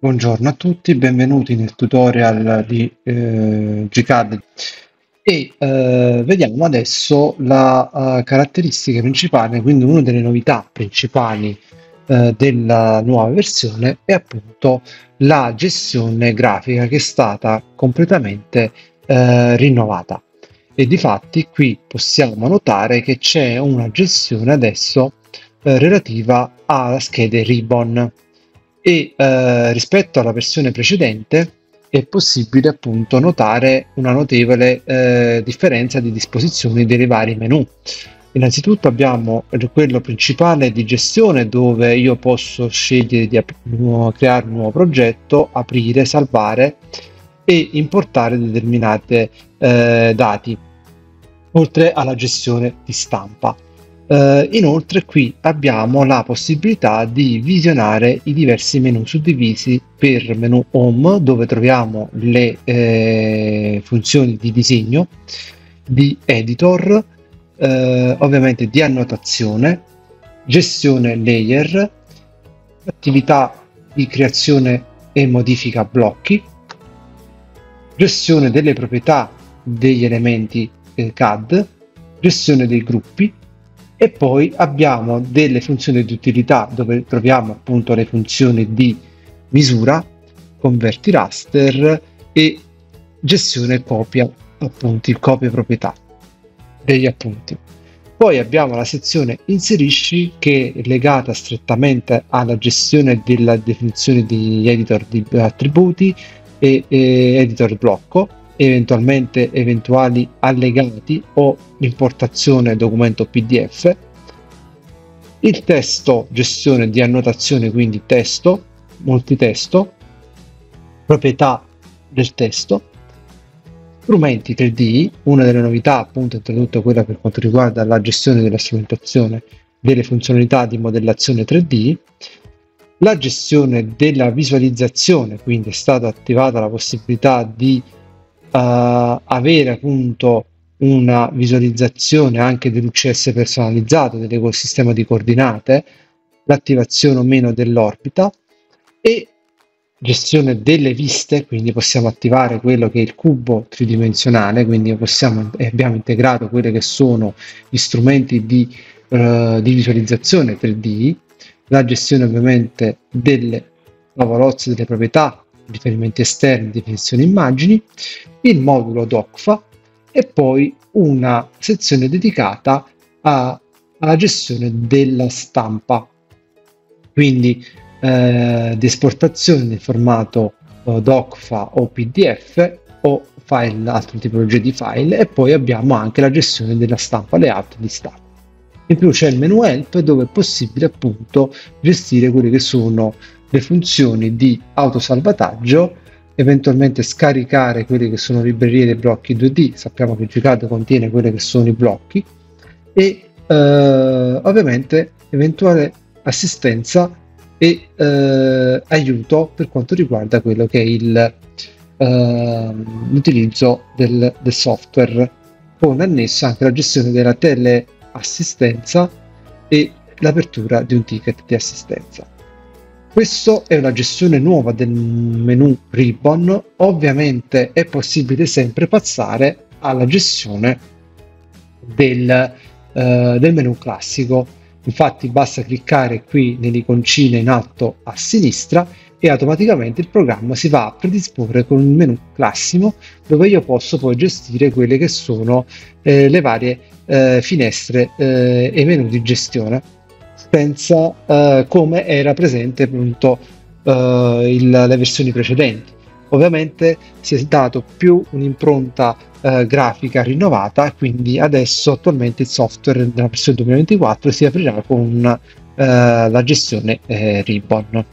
Buongiorno a tutti, benvenuti nel tutorial di eh, GCAD e eh, vediamo adesso la uh, caratteristica principale, quindi una delle novità principali uh, della nuova versione è appunto la gestione grafica che è stata completamente uh, rinnovata. E di fatti qui possiamo notare che c'è una gestione adesso relativa alla schede ribbon e eh, rispetto alla versione precedente è possibile appunto notare una notevole eh, differenza di disposizioni dei vari menu. Innanzitutto abbiamo quello principale di gestione dove io posso scegliere di ap- creare un nuovo progetto, aprire, salvare e importare determinati eh, dati, oltre alla gestione di stampa. Uh, inoltre qui abbiamo la possibilità di visionare i diversi menu suddivisi per menu home dove troviamo le eh, funzioni di disegno, di editor, eh, ovviamente di annotazione, gestione layer, attività di creazione e modifica blocchi, gestione delle proprietà degli elementi eh, CAD, gestione dei gruppi, e poi abbiamo delle funzioni di utilità dove troviamo appunto le funzioni di misura, converti raster e gestione copia appunti, copia proprietà degli appunti. Poi abbiamo la sezione inserisci che è legata strettamente alla gestione della definizione di editor di attributi e, e editor blocco eventualmente eventuali allegati o importazione documento PDF, il testo gestione di annotazione, quindi testo, multitesto, proprietà del testo, strumenti 3D, una delle novità appunto introdotta quella per quanto riguarda la gestione della strumentazione delle funzionalità di modellazione 3D, la gestione della visualizzazione, quindi è stata attivata la possibilità di avere appunto una visualizzazione anche dell'UCS personalizzato dell'ecosistema di coordinate, l'attivazione o meno dell'orbita e gestione delle viste, quindi possiamo attivare quello che è il cubo tridimensionale, quindi possiamo, abbiamo integrato quelli che sono gli strumenti di, uh, di visualizzazione 3D, la gestione ovviamente delle favolozze delle proprietà riferimenti esterni, definizione immagini, il modulo DOCFA e poi una sezione dedicata a, alla gestione della stampa, quindi eh, di esportazione nel formato eh, DOCFA o PDF o file, altre tipologie di file e poi abbiamo anche la gestione della stampa layout di stampa. In più c'è il menu help dove è possibile appunto gestire quelle che sono le funzioni di autosalvataggio, eventualmente scaricare quelle che sono librerie dei blocchi 2D, sappiamo che GCAD contiene quelli che sono i blocchi, e eh, ovviamente eventuale assistenza e eh, aiuto per quanto riguarda quello che è il, eh, l'utilizzo del, del software con annesso anche la gestione della teleassistenza e l'apertura di un ticket di assistenza. Questa è una gestione nuova del menu ribbon, ovviamente è possibile sempre passare alla gestione del, uh, del menu classico. Infatti basta cliccare qui nell'iconcina in alto a sinistra e automaticamente il programma si va a predisporre con il menu classico dove io posso poi gestire quelle che sono eh, le varie eh, finestre eh, e menu di gestione senza uh, come era presente appunto uh, il, le versioni precedenti. Ovviamente si è dato più un'impronta uh, grafica rinnovata, quindi adesso attualmente il software della versione 2024 si aprirà con la gestione eh, Ribbon.